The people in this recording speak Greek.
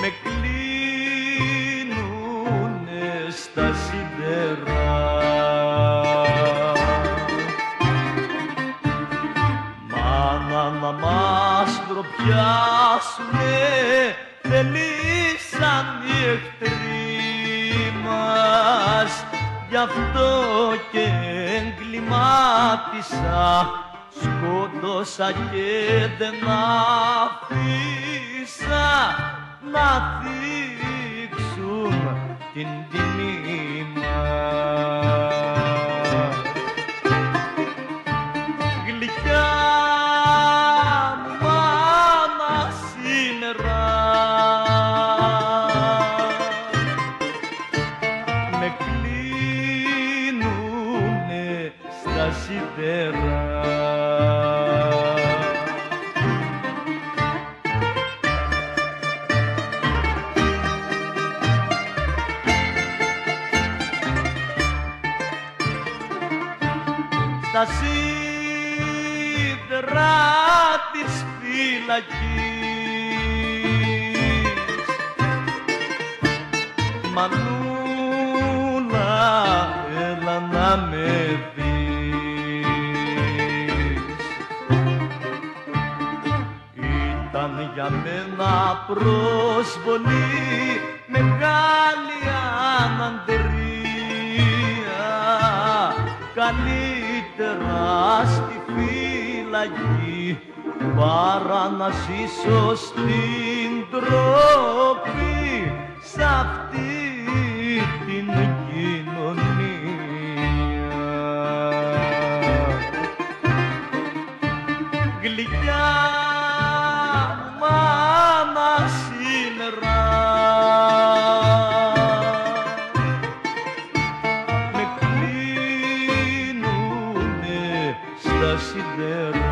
Με κλείνουνε στα σιδερά. Μάνα να μας ντροπιάσουνε θελήσαν οι εχθροί μας. Γι' αυτό και εγκλημάτισα σκότωσα και δεν αφήσα να δείξουν την τιμή μας. Γλυκιά μου μάνα σύνερα με κλείνουνε στα σιδερά. Στα σίδερα της φυλακής. Μανούλα, έλα να με δεις. Ήταν για μένα προσβολή μεγάλη αναντερία καλύτερα στη φυλακή παρά να ζήσω στην τρόπη σ' αυτή την κοινωνία. Γλυκιά κλείνουνε στα σιδερά.